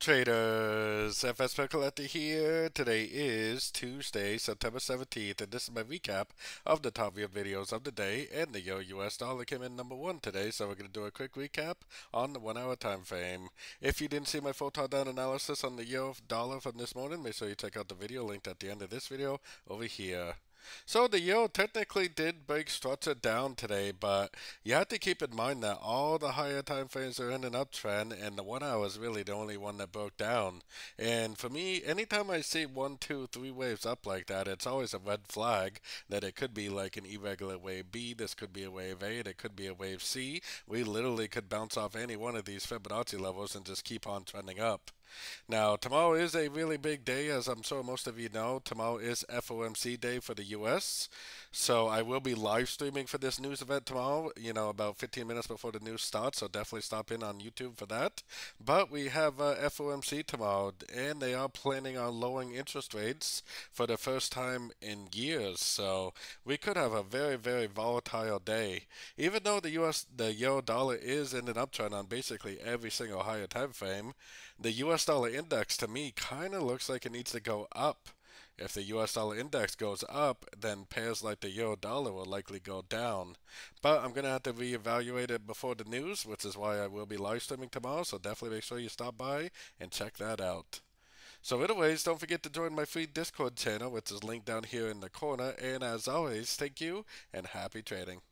traders? FX Collector here. Today is Tuesday, September 17th, and this is my recap of the top view videos of the day. And the euro US dollar came in number one today, so we're going to do a quick recap on the one hour time frame. If you didn't see my full down analysis on the euro dollar from this morning, make sure you check out the video linked at the end of this video over here. So the yield technically did break structure down today, but you have to keep in mind that all the higher time frames are in an uptrend, and the one hour is really the only one that broke down. And for me, anytime I see one, two, three waves up like that, it's always a red flag that it could be like an irregular wave B, this could be a wave A, it could be a wave C. We literally could bounce off any one of these Fibonacci levels and just keep on trending up. Now, tomorrow is a really big day, as I'm sure most of you know. Tomorrow is FOMC day for the US. So I will be live streaming for this news event tomorrow, you know, about 15 minutes before the news starts. So definitely stop in on YouTube for that. But we have uh, FOMC tomorrow, and they are planning on lowering interest rates for the first time in years. So we could have a very, very volatile day. Even though the US, the euro dollar is in an uptrend on basically every single higher time frame, the Dollar index to me kind of looks like it needs to go up. If the US dollar index goes up, then pairs like the euro dollar will likely go down. But I'm going to have to reevaluate it before the news, which is why I will be live streaming tomorrow. So definitely make sure you stop by and check that out. So anyways, don't forget to join my free Discord channel, which is linked down here in the corner. And as always, thank you and happy trading.